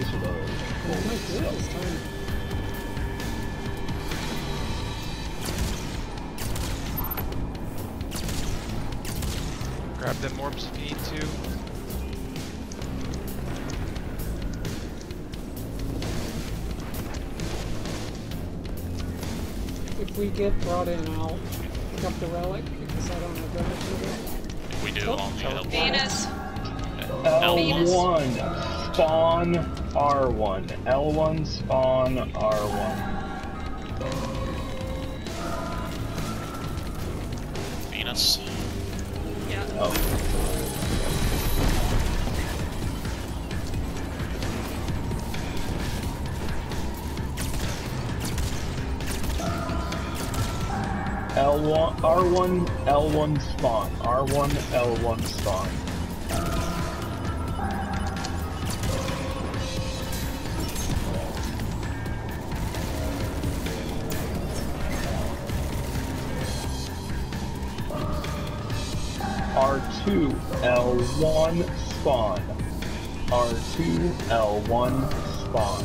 use for those. I might do it this time. Grab them orbs if you need to. If we get brought in, I'll pick up the relic because I don't have damage with it. We do Oh, only oh, L1. Venus. L1 spawn R1. L1 spawn R1. Venus. Yeah. Oh. L1, R1, L1 spawn. R1, L1 spawn. R2, L1 spawn. R2, L1 spawn.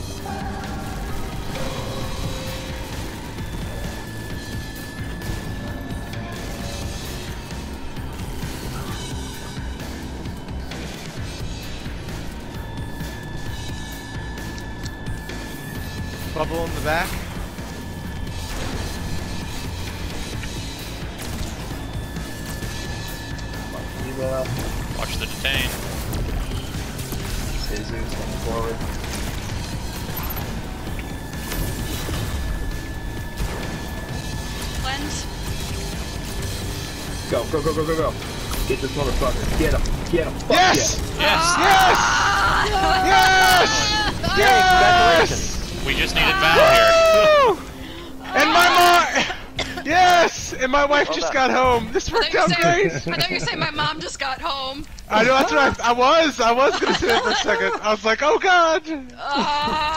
Bubble in the back. Eva, Watch the detain. Jesus coming forward. Lens. Go, go, go, go, go, go. Get this motherfucker. Get him. Get him. Fuck Yes! Yes! Yes! Yes! Yes! Yes! Yes! We just needed Val here. Woo! And my mom. Yes! And my wife just got home. This I worked thought out you great. I thought you were saying my mom just got home. I know that's what I, I was. I was gonna say that for a second. I was like, oh god. Ah.